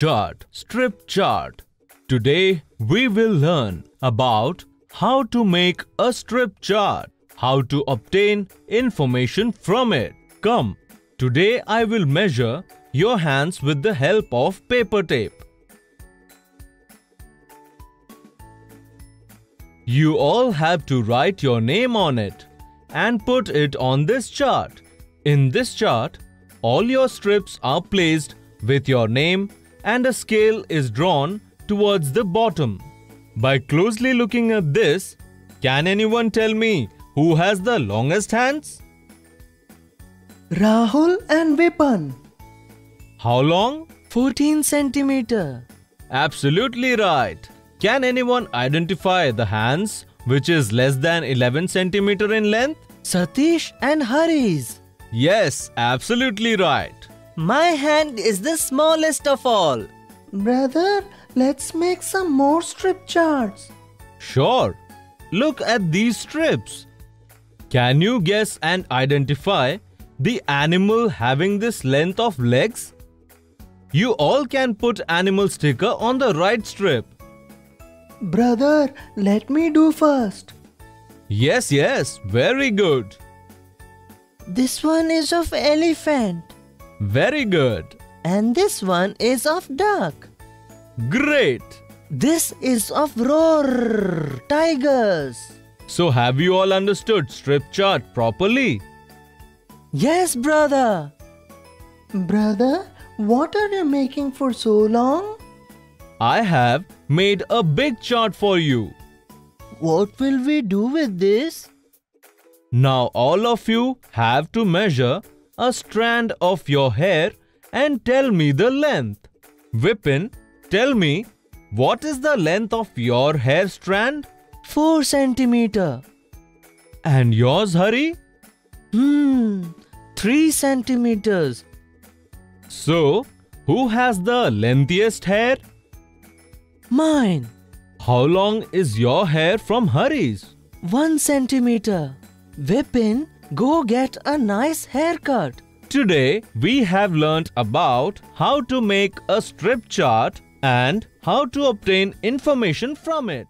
Chart Strip Chart Today we will learn about how to make a strip chart, how to obtain information from it. Come, today I will measure your hands with the help of paper tape. You all have to write your name on it and put it on this chart. In this chart, all your strips are placed with your name and a scale is drawn towards the bottom. By closely looking at this, can anyone tell me who has the longest hands? Rahul and Vipin. How long? 14 centimeter. Absolutely right. Can anyone identify the hands which is less than 11 centimeter in length? Satish and Hari's. Yes, absolutely right. My hand is the smallest of all. Brother, let's make some more strip charts. Sure. Look at these strips. Can you guess and identify the animal having this length of legs? You all can put animal sticker on the right strip. Brother, let me do first. Yes, yes, very good. This one is of elephant. Very good. And this one is of duck. Great. This is of roar, tigers. So have you all understood strip chart properly? Yes, brother. Brother, what are you making for so long? I have made a big chart for you. What will we do with this? Now all of you have to measure a strand of your hair and tell me the length. Vipin, tell me, what is the length of your hair strand? 4 centimeter. And yours, Hari? Hmm, 3 centimeters. So, who has the lengthiest hair? Mine. How long is your hair from Hari's? 1 centimeter. Vipin, go get a nice haircut. Today, we have learnt about how to make a strip chart and how to obtain information from it.